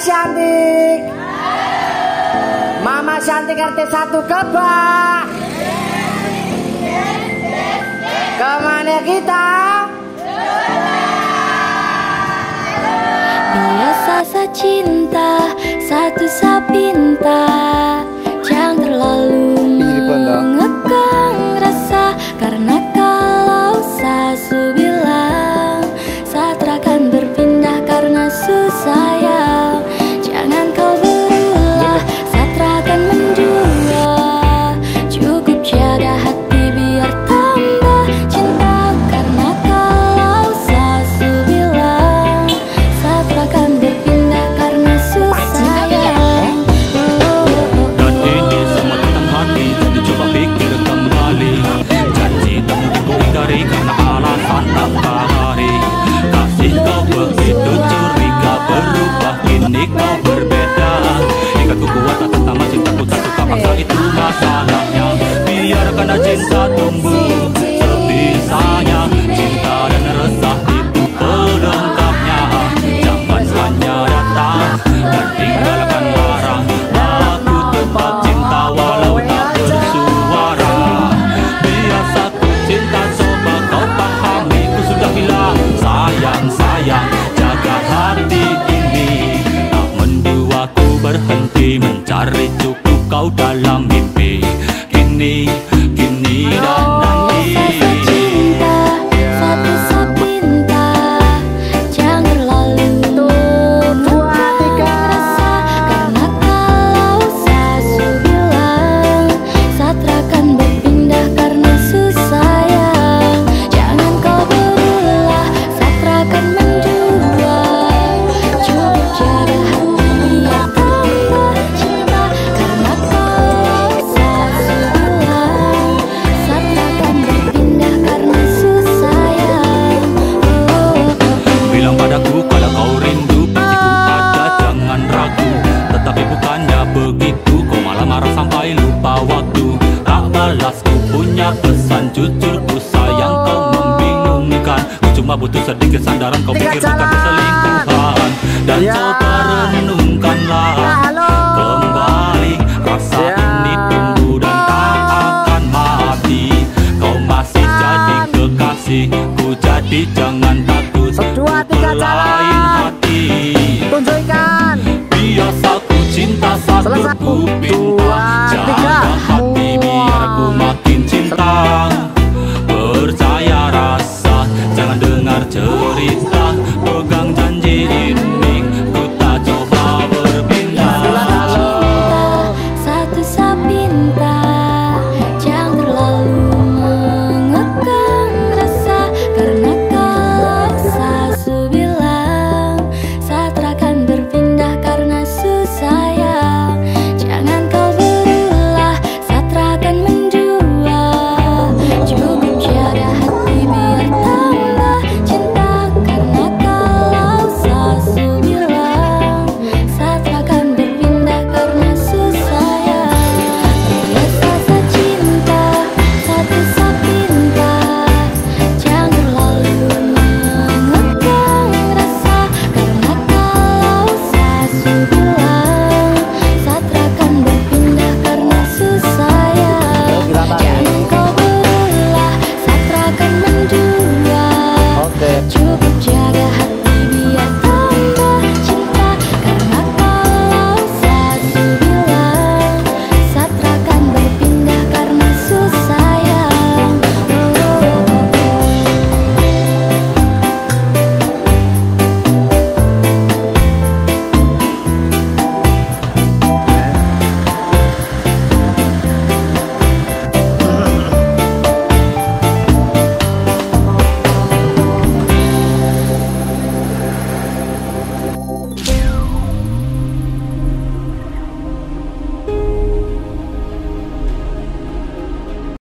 cantik, Mama cantik RT 1 kebak. Ke mana kita? Biasa secinta Satu sapinta Jangan terlalu mengekang rasa. Karena kalau sasu bilang Satrakan berpindah karena susah. nanti mencari cukup kau dalam mimpi. Kini, kini dan banyak pesan jujur ku sayang kau membingungkan. Ku cuma butuh sedikit sandaran kau pikir bukan keselingkuhan Dan ya. coba renungkanlah kembali. Rasa ya. ini tumbuh dan tak akan mati. Kau masih jadi kekasih. Ku jadi jangan takut. Satu, tiga, lain hati. Tunjukkan. Biasa ku cinta satu ku